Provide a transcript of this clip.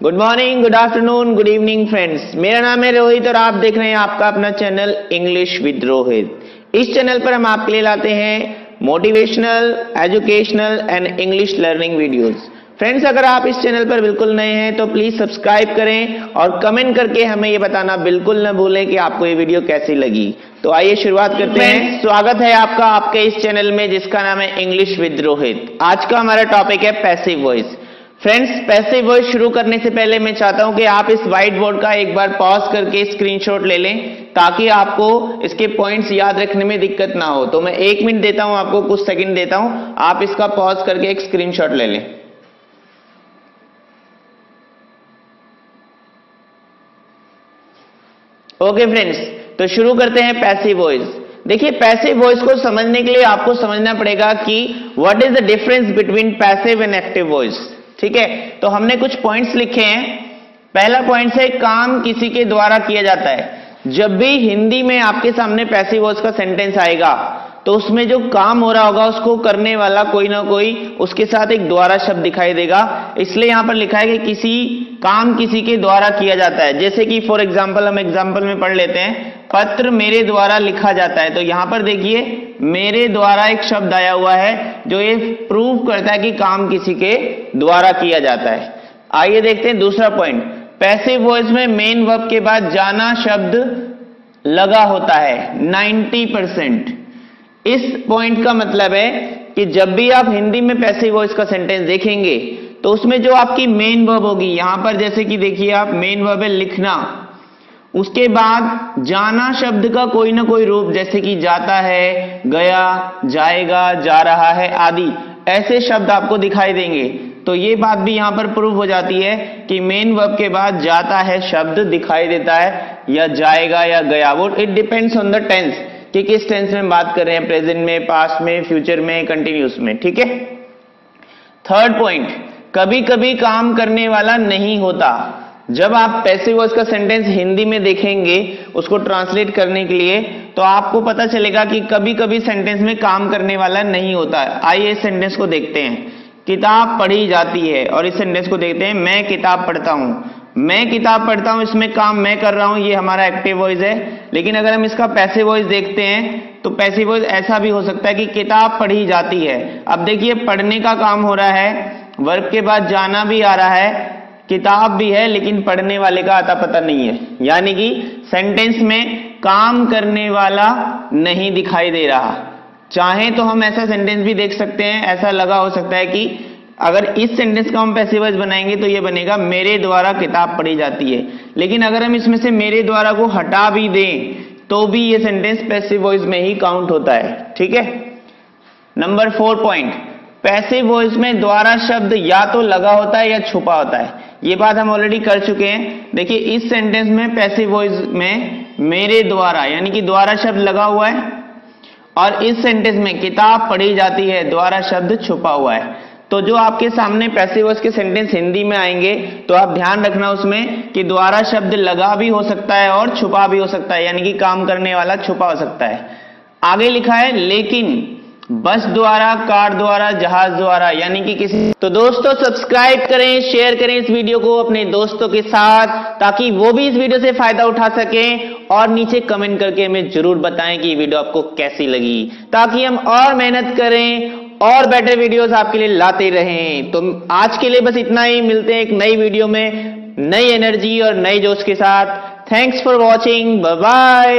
Good morning good afternoon good evening friends मेरा नाम है रोहित और आप देख रहे हैं आपका अपना चैनल इंग्लिश विद रोहित इस चैनल पर हम आपके लिए लाते हैं motivational educational and English learning videos friends अगर आप इस चैनल पर बिल्कुल नए हैं तो प्लीज़ सब्सक्राइब करें और कमेंट करके हमें ये बताना बिल्कुल न भूलें कि आपको ये वीडियो कैसी लगी. तो आइए शुरुआत करते हैं. स्वागत है आपका आपके इस चैनल में जिसका नाम है इंग्लिश विद रोहित आज का हमारा टॉपिक है passive voice friends passive voice शुरू करने से पहले मैं चाहता हूँ कि आप इस व्हाइट बोर्ड का एक बार पॉज करके स्क्रीनशॉट ले लें, ताकि आपको इसके पॉइंट्स याद रखने में दिक्कत ना हो। तो मैं एक मिनट देता हूँ, आपको कुछ सेकंड देता हूँ। आप इसका पॉज करके एक स्क्रीनशॉट ले लें। ओके फ्रेंड्स तो शुरू करते हैं पैसिव वॉइस देखिए पैसिव वॉइस को समझने के लिए आपको समझना पड़ेगा कि what is the difference between passive and active voice ठीक है? तो हमने कुछ पॉइंट्स लिखे हैं। पहला पॉइंट है, काम किसी के द्वारा किया जाता है। जब भी हिंदी में आपके सामने पैसिव वॉइस का सेंटेंस आएगा तो उसमें जो काम हो रहा होगा, उसको करने वाला कोई ना कोई उसके साथ एक द्वारा शब्द दिखाई देगा। इसलिए यहाँ पर लिखा है कि किसी काम किसी के द्वारा किया जाता है। जैसे कि फॉर एग्ज़ाम्पल हम एग्ज़ाम्पल में पढ़ लेते हैं, पत्र मेरे द्वारा लिखा जाता है। तो यहाँ पर देखिए, मेरे द्वारा एक शब्द आया हुआ है, जो ये प्रूव करता है कि काम किसी के द्वारा किया जाता है। आइए देखते हैं दूसरा पॉइंट पैसिव वॉइस में मेन वर्ब के बाद जाना शब्द लगा होता है 90 परसेंट इस पॉइंट का मतलब है कि जब भी आप हिंदी में पैसिव वॉइस का सेंटेंस देखेंगे तो उसमें जो आपकी मेन वर्ब होगी, यहाँ पर जैसे कि देखिए आप मेन वर्ब है लिखना। उसके बाद जाना शब्द का कोई ना कोई रूप, जैसे कि जाता है, गया, जाएगा, जा रहा है आदि, ऐसे शब्द आपको दिखाई देंगे। तो ये बात भी यहाँ पर प्रूव हो जाती है कि मेन वर्ब के बाद जाता है शब्द दिखाई देता है, या जाएगा या गया, वो it depends on the tense कि किस टेंस में बात कर रहे हैं प्रेजेंट में पास्ट में फ्यूचर में कंटिन्यूस में, ठीक है? थर्ड पॉइंट कभी कभी काम करने वाला नहीं होता। जब आप पैसिव वॉइस का सेंटेंस हिंदी में देखेंगे, उसको ट्रांसलेट करने के लिए तो आपको पता चलेगा कि कभी कभी सेंटेंस में काम करने वाला नहीं होता। आइए इस सेंटेंस को देखते हैं। किताब पढ़ी जाती है और इस सेंटेंस को देखते हैं। मैं किताब पढ़ता हूँ। मैं किताब पढ़ता हूँ, इसमें काम मैं कर रहा हूँ, ये हमारा एक्टिव वॉइस है। लेकिन अगर हम इसका पैसिव वॉइस देखते हैं तो पैसिव वॉइस ऐसा भी हो सकता है कि किताब पढ़ी जाती है। अब देखिए, पढ़ने का काम हो रहा है, वर्क के बाद जाना भी आ रहा है, किताब भी है, लेकिन पढ़ने वाले का आता पता नहीं है। यानी कि सेंटेंस में काम करने वाला नहीं दिखाई दे रहा। चाहे तो हम ऐसा सेंटेंस भी देख सकते हैं, ऐसा लगा हो सकता है कि अगर इस सेंटेंस का हम पैसिव वॉइस बनाएँगे तो ये बनेगा, मेरे द्वारा किताब पढ़ी जाती है। लेकिन अगर हम इसमें से मेरे द्वारा को हटा भी दें तो भी ये सेंटेंस पैसिव वॉइस में ही काउंट होता है। ठीक है? Number four point passive voice में द्वारा शब्द या तो लगा होता है या छुपा होता है। ये बात हम ऑलरेडी कर चुके हैं। देखिए, इस सेंटेंस में पैसिव वॉइस में मेरे द्वारा, यानी कि द्वारा शब्द लगा हुआ है, और इस सेंटेंस में किताब पढ़ी जाती है, द्वारा शब्द छुपा हुआ है। तो जो आपके सामने पैसिव वॉइस के सेंटेंस हिंदी में आएँगे तो आप ध्यान रखना उसमें कि द्वारा शब्द लगा भी हो सकता है और छुपा भी हो सकता है, यानी कि काम करने वाला छुपा हो सकता है। आगे लिखा है, लेकिन बस द्वारा, कार द्वारा, जहाज़ द्वारा, यानी कि किसी तो दोस्तों सब्सक्राइब करें शेयर करें इस वीडियो को अपने दोस्तों के साथ, ताकि वो भी इस वीडियो से फ़ायदा उठा सकें, और नीचे कमेंट करके हमें ज़रूर बताएँ कि वीडियो आपको कैसी लगी। ताकि हम और मेहनत करें और बेटर वीडियोस आपके लिए लाते रहें। तो आज के लिए बस इतना ही। मिलते हैं एक नई वीडियो में नई एनर्जी और नई जोश के साथ। Thanks for watching bye